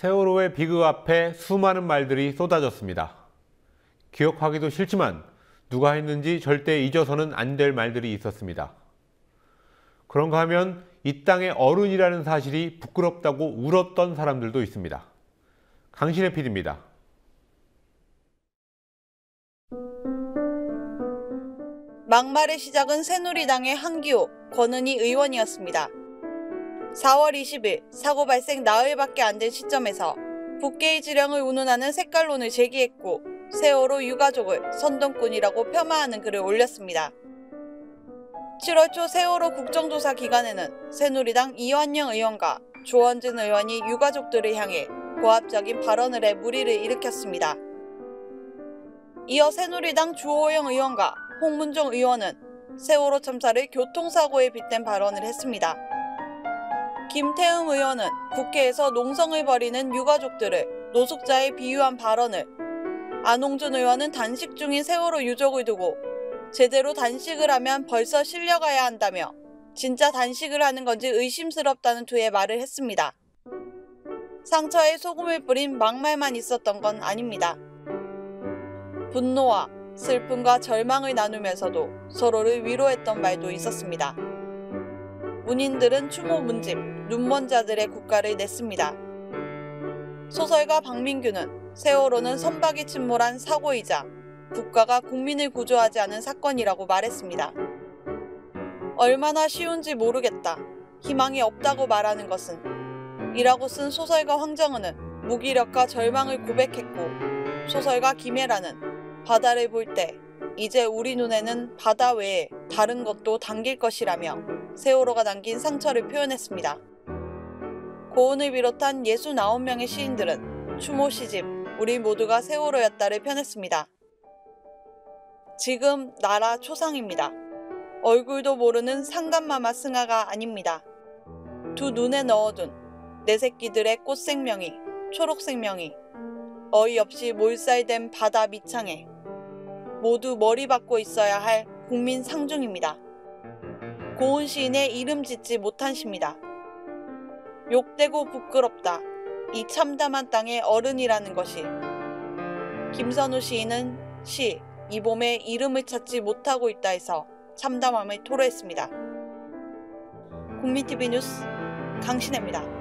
세월호의 비극 앞에 수많은 말들이 쏟아졌습니다. 기억하기도 싫지만 누가 했는지 절대 잊어서는 안 될 말들이 있었습니다. 그런가 하면 이 땅의 어른이라는 사실이 부끄럽다고 울었던 사람들도 있습니다. 강신의 PD입니다. 막말의 시작은 새누리당의 한기호, 권은희 의원이었습니다. 4월 20일 사고 발생 나흘밖에 안 된 시점에서 북게이 지령을 운운하는 색깔론을 제기했고 세월호 유가족을 선동꾼이라고 폄하하는 글을 올렸습니다. 7월 초 세월호 국정조사 기간에는 새누리당 이완영 의원과 조원진 의원이 유가족들을 향해 고압적인 발언을 해 무리를 일으켰습니다. 이어 새누리당 주호영 의원과 홍문종 의원은 세월호 참사를 교통사고에 빗댄 발언을 했습니다. 김태흠 의원은 국회에서 농성을 벌이는 유가족들을 노숙자에 비유한 발언을 안홍준 의원은 단식 중인 세월호 유족을 두고 제대로 단식을 하면 벌써 실려가야 한다며 진짜 단식을 하는 건지 의심스럽다는 투의 말을 했습니다. 상처에 소금을 뿌린 막말만 있었던 건 아닙니다. 분노와 슬픔과 절망을 나누면서도 서로를 위로했던 말도 있었습니다. 문인들은 추모 문집, 눈먼 자들의 국가를 냈습니다. 소설가 박민규는 세월호는 선박이 침몰한 사고이자 국가가 국민을 구조하지 않은 사건이라고 말했습니다. 얼마나 쉬운지 모르겠다. 희망이 없다고 말하는 것은 이라고 쓴 소설가 황정은은 무기력과 절망을 고백했고 소설가 김혜라는 바다를 볼 때 이제 우리 눈에는 바다 외에 다른 것도 담길 것이라며 세월호가 남긴 상처를 표현했습니다. 고은을 비롯한 69명의 시인들은 추모 시집 우리 모두가 세월호였다를 펴냈습니다. 지금 나라 초상입니다. 얼굴도 모르는 상감마마 승하가 아닙니다. 두 눈에 넣어둔 내 새끼들의 꽃 생명이 초록 생명이 어이없이 몰살된 바다 밑창에 모두 머리 박고 있어야 할 국민 상중입니다. 고은 시인의 이름 짓지 못한 시입니다. 욕되고 부끄럽다. 이 참담한 땅의 어른이라는 것이. 김선우 시인은 시, 이 봄에 이름을 찾지 못하고 있다 해서 참담함을 토로했습니다. 국민TV 뉴스 강신혜입니다.